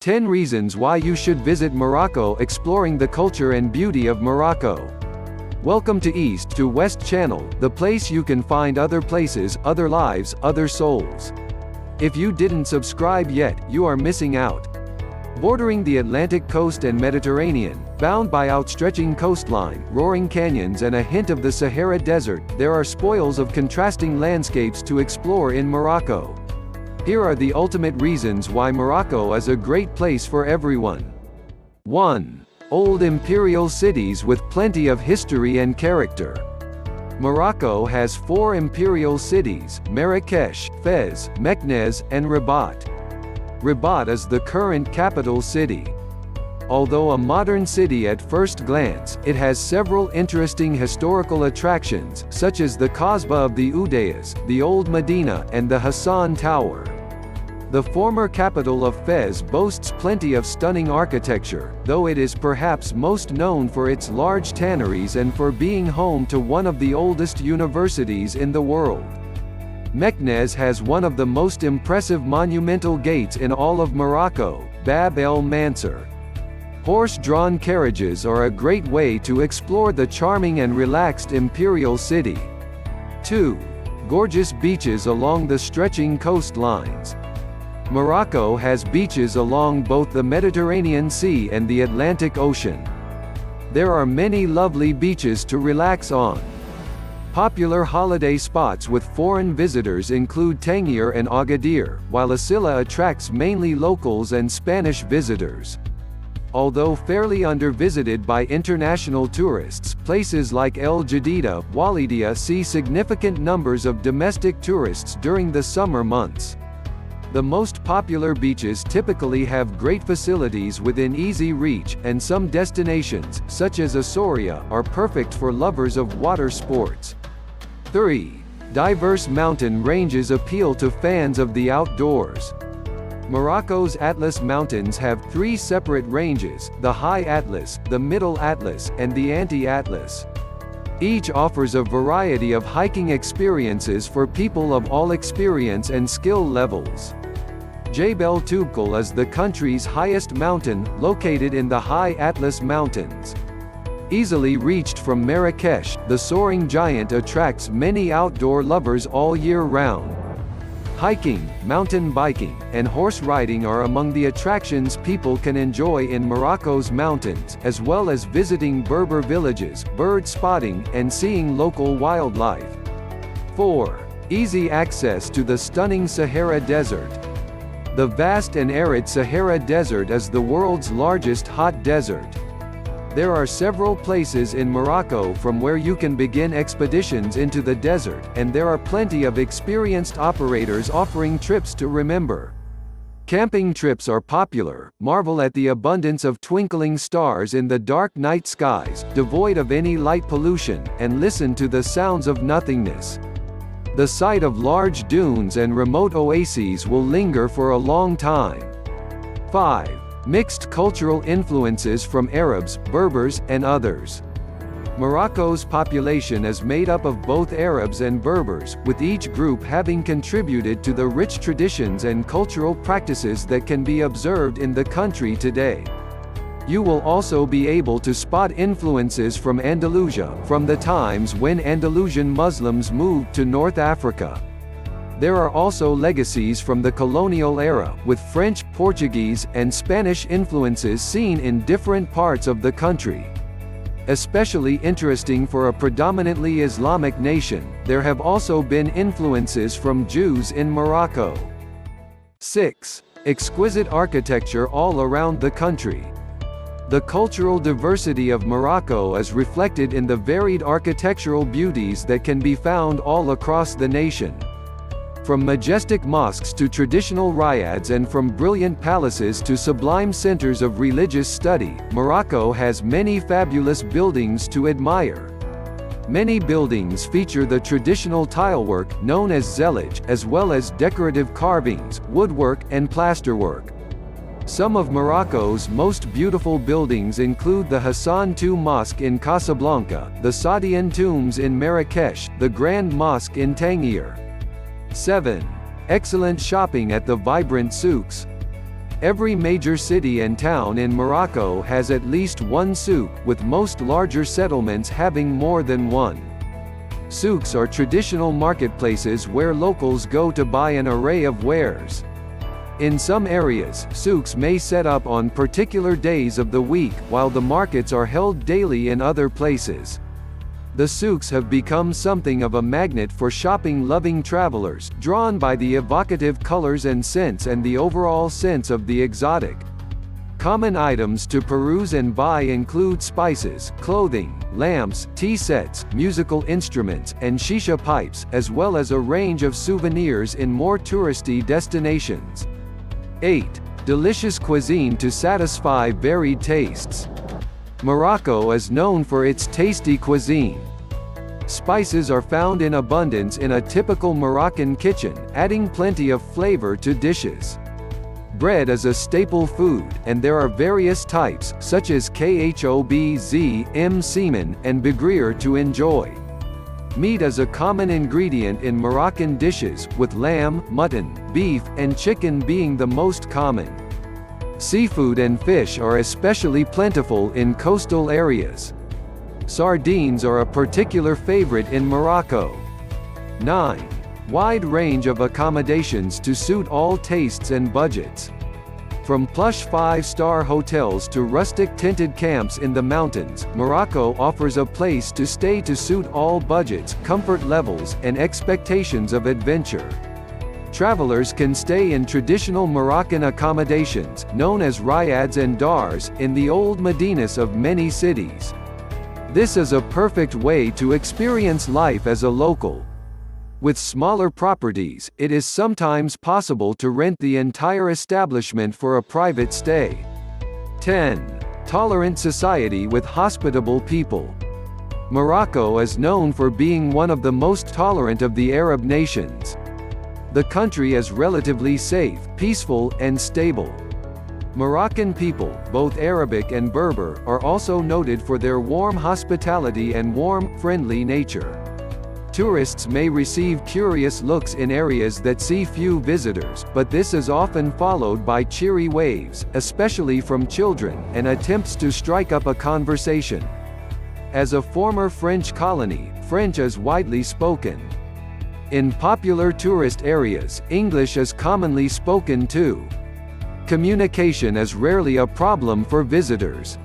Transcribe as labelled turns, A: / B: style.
A: 10 Reasons Why You Should Visit Morocco Exploring the Culture and Beauty of Morocco. Welcome to East to West Channel, the place you can find other places, other lives, other souls. If you didn't subscribe yet, you are missing out. Bordering the Atlantic coast and Mediterranean, bound by outstretching coastline, roaring canyons and a hint of the Sahara Desert, there are spoils of contrasting landscapes to explore in Morocco. Here are the ultimate reasons why Morocco is a great place for everyone. 1. Old imperial cities with plenty of history and character. Morocco has four imperial cities, Marrakesh, Fez, Meknès, and Rabat. Rabat is the current capital city. Although a modern city at first glance, it has several interesting historical attractions, such as the Kasbah of the Udayas, the Old Medina, and the Hassan Tower. The former capital of Fez boasts plenty of stunning architecture, though it is perhaps most known for its large tanneries and for being home to one of the oldest universities in the world. Meknès has one of the most impressive monumental gates in all of Morocco, Bab el Mansur. Horse-drawn carriages are a great way to explore the charming and relaxed imperial city. 2. Gorgeous beaches along the stretching coastlines. Morocco has beaches along both the Mediterranean Sea and the Atlantic Ocean. There are many lovely beaches to relax on. Popular holiday spots with foreign visitors include Tangier and Agadir, while Asila attracts mainly locals and Spanish visitors. Although fairly undervisited by international tourists, places like El Jadida, Walidia see significant numbers of domestic tourists during the summer months. The most popular beaches typically have great facilities within easy reach, and some destinations, such as Essaouira, are perfect for lovers of water sports. 3. Diverse mountain ranges appeal to fans of the outdoors. Morocco's Atlas Mountains have three separate ranges, the High Atlas, the Middle Atlas, and the Anti-Atlas. Each offers a variety of hiking experiences for people of all experience and skill levels. Jebel Toubkal is the country's highest mountain, located in the High Atlas Mountains. Easily reached from Marrakesh, the soaring giant attracts many outdoor lovers all year round. Hiking, mountain biking, and horse riding are among the attractions people can enjoy in Morocco's mountains, as well as visiting Berber villages, bird spotting, and seeing local wildlife. 4. Easy access to the stunning Sahara Desert. The vast and arid Sahara Desert is the world's largest hot desert. There are several places in Morocco from where you can begin expeditions into the desert, and there are plenty of experienced operators offering trips to remember. Camping trips are popular, marvel at the abundance of twinkling stars in the dark night skies, devoid of any light pollution, and listen to the sounds of nothingness. The sight of large dunes and remote oases will linger for a long time. 5. Mixed cultural influences from Arabs, Berbers, and others. Morocco's population is made up of both Arabs and Berbers, with each group having contributed to the rich traditions and cultural practices that can be observed in the country today. You will also be able to spot influences from Andalusia, from the times when Andalusian Muslims moved to North Africa. There are also legacies from the colonial era, with French, Portuguese, and Spanish influences seen in different parts of the country. Especially interesting for a predominantly Islamic nation, there have also been influences from Jews in Morocco. 6. Exquisite architecture all around the country. The cultural diversity of Morocco is reflected in the varied architectural beauties that can be found all across the nation. From majestic mosques to traditional riads and from brilliant palaces to sublime centers of religious study, Morocco has many fabulous buildings to admire. Many buildings feature the traditional tilework known as zellige, as well as decorative carvings, woodwork, and plasterwork. Some of Morocco's most beautiful buildings include the Hassan II Mosque in Casablanca, the Saadian tombs in Marrakesh, the Grand Mosque in Tangier, 7. Excellent shopping at the vibrant souks. Every major city and town in Morocco has at least one souk, with most larger settlements having more than one. Souks are traditional marketplaces where locals go to buy an array of wares. In some areas, souks may set up on particular days of the week, while the markets are held daily in other places. The souks have become something of a magnet for shopping-loving travelers, drawn by the evocative colors and scents and the overall sense of the exotic. Common items to peruse and buy include spices, clothing, lamps, tea sets, musical instruments, and shisha pipes, as well as a range of souvenirs in more touristy destinations. 8. Delicious cuisine to satisfy varied tastes. Morocco is known for its tasty cuisine. Spices are found in abundance in a typical Moroccan kitchen, adding plenty of flavor to dishes. Bread is a staple food, and there are various types, such as khobz, msemen, and begrir to enjoy. Meat is a common ingredient in Moroccan dishes, with lamb, mutton, beef, and chicken being the most common. Seafood and fish are especially plentiful in coastal areas. Sardines are a particular favorite in Morocco. 9 wide range of accommodations to suit all tastes and budgets. From plush five-star hotels to rustic tented camps in the mountains, Morocco offers a place to stay to suit all budgets, comfort levels, and expectations of adventure. Travelers can stay in traditional Moroccan accommodations, known as riads and dars, in the old Medinas of many cities. This is a perfect way to experience life as a local, with smaller properties, it is sometimes possible to rent the entire establishment for a private stay. 10. Tolerant society with hospitable people. Morocco is known for being one of the most tolerant of the Arab nations. The country is relatively safe, peaceful, and stable. Moroccan people, both Arabic and Berber, are also noted for their warm hospitality and warm, friendly nature. Tourists may receive curious looks in areas that see few visitors, but this is often followed by cheery waves, especially from children, and attempts to strike up a conversation. As a former French colony, French is widely spoken. In popular tourist areas, English is commonly spoken too. Communication is rarely a problem for visitors.